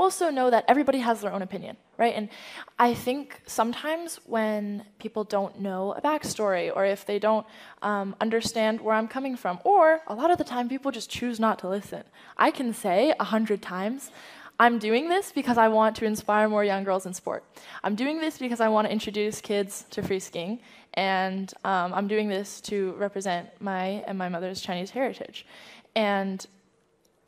also know that everybody has their own opinion, right? And I think sometimes when people don't know a backstory or if they don't um, understand where I'm coming from, or a lot of the time people just choose not to listen, I can say a hundred times, I'm doing this because I want to inspire more young girls in sport. I'm doing this because I want to introduce kids to free skiing, and um, I'm doing this to represent my and my mother's Chinese heritage. And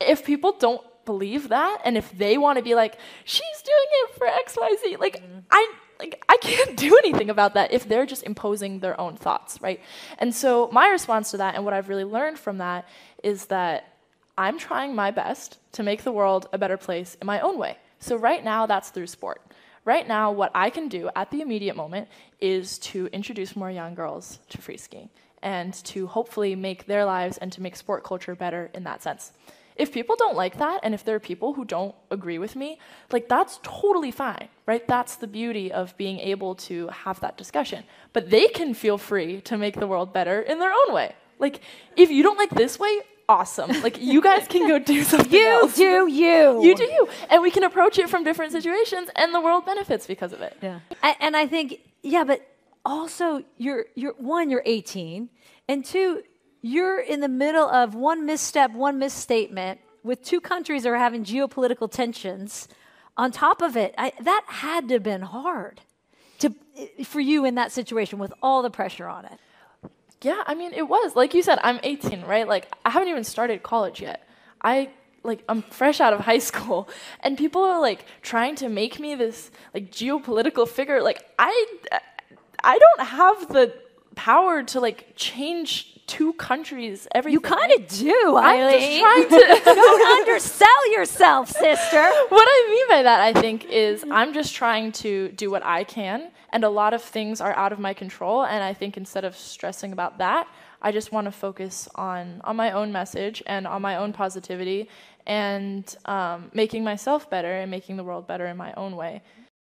if people don't believe that, and if they want to be like, she's doing it for X, Y, Z, like mm-hmm. I like I can't do anything about that if they're just imposing their own thoughts, right? And so my response to that, and what I've really learned from that, is that I'm trying my best to make the world a better place in my own way. So right now, that's through sport. Right now, what I can do at the immediate moment is to introduce more young girls to free skiing and to hopefully make their lives and to make sport culture better in that sense. If people don't like that, and if there are people who don't agree with me, like that's totally fine, right? That's the beauty of being able to have that discussion. But they can feel free to make the world better in their own way. Like, if you don't like this way, awesome. Like you guys can go do something you else. do you. You do you. And we can approach it from different situations and the world benefits because of it. Yeah. And, and I think yeah, but also you're you're one you're 18 and two you're in the middle of one misstep, one misstatement with two countries that are having geopolitical tensions. On top of it, I, that had to have been hard to, for you in that situation with all the pressure on it. Yeah, I mean, it was. Like you said, I'm 18, right? Like, I haven't even started college yet. I, like, I'm fresh out of high school. And people are, like, trying to make me this, like, geopolitical figure. Like, I, I don't have the power to, like, change two countries every You kind of do, I'm just trying to Don't undersell yourself, sister. What I mean by that, I think, is I'm just trying to do what I can and a lot of things are out of my control. And I think instead of stressing about that, I just want to focus on on my own message and on my own positivity and um, making myself better and making the world better in my own way.